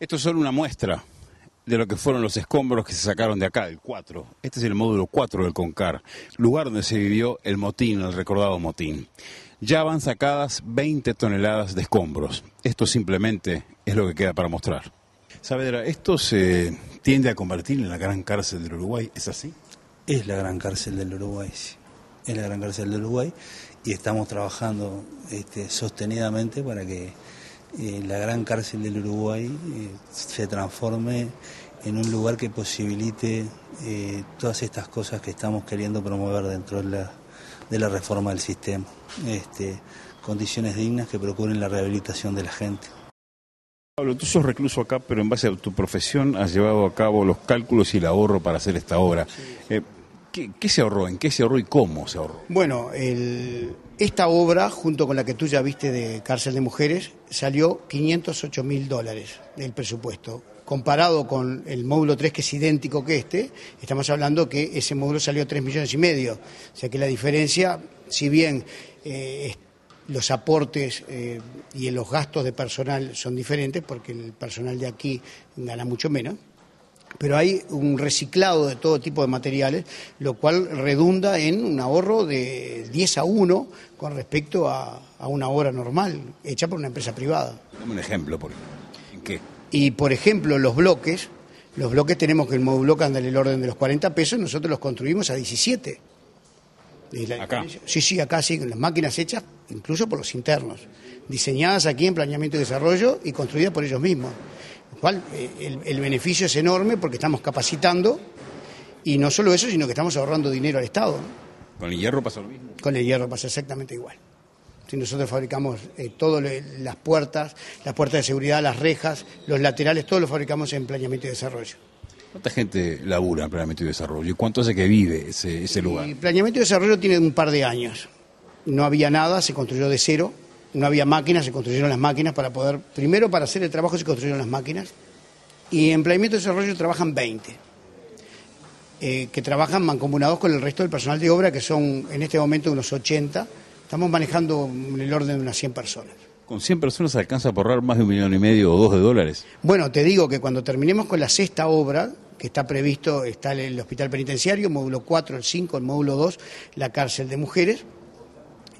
Esto es solo una muestra de lo que fueron los escombros que se sacaron de acá, del 4. Este es el módulo 4 del CONCAR, lugar donde se vivió el motín, el recordado motín. Ya van sacadas 20 toneladas de escombros. Esto simplemente es lo que queda para mostrar. Saavedra, ¿esto se tiende a convertir en la gran cárcel del Uruguay? ¿Es así? Es la gran cárcel del Uruguay, sí. Es la gran cárcel del Uruguay y estamos trabajando este, sostenidamente para que eh, la gran cárcel del Uruguay eh, se transforme en un lugar que posibilite eh, todas estas cosas que estamos queriendo promover dentro de la, de la reforma del sistema. Este, condiciones dignas que procuren la rehabilitación de la gente. Pablo, tú sos recluso acá, pero en base a tu profesión has llevado a cabo los cálculos y el ahorro para hacer esta obra. ¿Qué, se ahorró? ¿En qué se ahorró y cómo se ahorró? Bueno, esta obra, junto con la que tú ya viste de Cárcel de Mujeres, salió 508 mil dólares del presupuesto. Comparado con el módulo 3, que es idéntico que este, estamos hablando que ese módulo salió 3 millones y medio. O sea que la diferencia, si bien eh, los aportes eh, y los gastos de personal son diferentes, porque el personal de aquí gana mucho menos, pero hay un reciclado de todo tipo de materiales, lo cual redunda en un ahorro de 10 a 1 con respecto a, una obra normal, hecha por una empresa privada. Dame un ejemplo, por ¿en qué? Y, por ejemplo, los bloques, los bloques tenemos que el módulo anda en el orden de los 40 pesos, nosotros los construimos a 17. ¿Acá? Sí, sí, acá sí, con las máquinas hechas incluso por los internos, diseñadas aquí en planeamiento y desarrollo y construidas por ellos mismos cual eh, el, beneficio es enorme porque estamos capacitando y no solo eso, sino que estamos ahorrando dinero al Estado. ¿Con el hierro pasa lo mismo? Con el hierro pasa exactamente igual. Si nosotros fabricamos eh, todas las puertas, las puertas de seguridad, las rejas, los laterales, todo lo fabricamos en planeamiento y desarrollo. ¿Cuánta gente labura en planeamiento y desarrollo? ¿Y cuánto hace que vive ese, ese lugar? El planeamiento y desarrollo tiene un par de años. No había nada, se construyó de cero no había máquinas, se construyeron las máquinas para poder, primero para hacer el trabajo se construyeron las máquinas, y en planeamiento y desarrollo trabajan 20, eh, que trabajan mancomunados con el resto del personal de obra, que son en este momento unos 80, estamos manejando en el orden de unas 100 personas. ¿Con 100 personas se alcanza a ahorrar más de un millón y medio o dos de dólares? Bueno, te digo que cuando terminemos con la sexta obra, que está previsto, está el hospital penitenciario, módulo 4, el 5, el módulo 2, la cárcel de mujeres,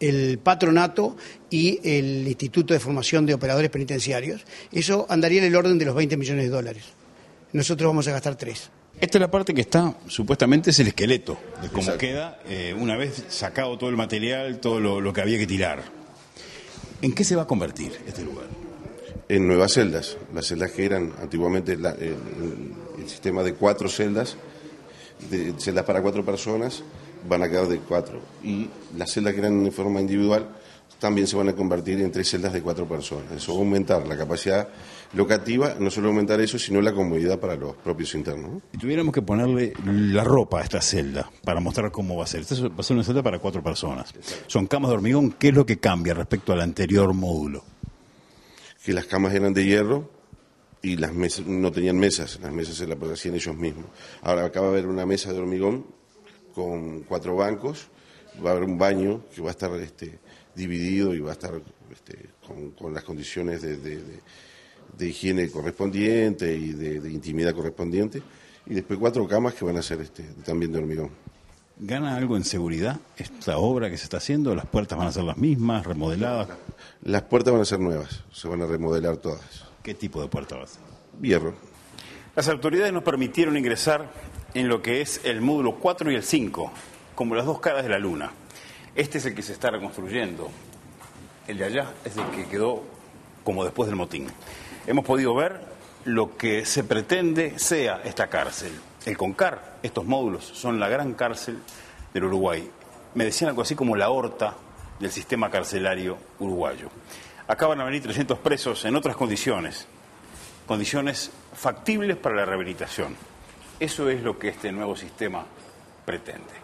el patronato y el Instituto de Formación de Operadores Penitenciarios. Eso andaría en el orden de los 20 millones de dólares. Nosotros vamos a gastar tres. Esta es la parte que está, supuestamente es el esqueleto de cómo queda eh, una vez sacado todo el material, todo lo, que había que tirar. ¿En qué se va a convertir este lugar? En nuevas celdas, las celdas que eran antiguamente el, el, sistema de cuatro celdas, de celdas para cuatro personas, van a quedar de cuatro. Y las celdas que eran en forma individual también se van a convertir en tres celdas de cuatro personas. Eso va a aumentar la capacidad locativa, no solo aumentar eso, sino la comodidad para los propios internos. Si tuviéramos que ponerle la ropa a esta celda para mostrar cómo va a ser, esta va a ser una celda para cuatro personas. Son camas de hormigón, ¿qué es lo que cambia respecto al anterior módulo? Que las camas eran de hierro y las mesas no tenían mesas, las mesas se las hacían ellos mismos. Ahora acaba de haber una mesa de hormigón con cuatro bancos, va a haber un baño que va a estar este, dividido y va a estar este, con, las condiciones de, higiene correspondiente y de, intimidad correspondiente, y después cuatro camas que van a ser este, también de hormigón. ¿Gana algo en seguridad esta obra que se está haciendo? ¿Las puertas van a ser las mismas, remodeladas? Las puertas van a ser nuevas, se van a remodelar todas. ¿Qué tipo de puerta va a ser? Hierro. Las autoridades nos permitieron ingresar en lo que es el módulo 4 y el 5, como las dos caras de la luna. Este es el que se está reconstruyendo. El de allá es el que quedó como después del motín. Hemos podido ver lo que se pretende sea esta cárcel. El CONCAR, estos módulos, son la gran cárcel del Uruguay. Me decían algo así como la horta del sistema carcelario uruguayo. Acá van a venir 300 presos en otras condiciones, condiciones factibles para la rehabilitación. Eso es lo que este nuevo sistema pretende.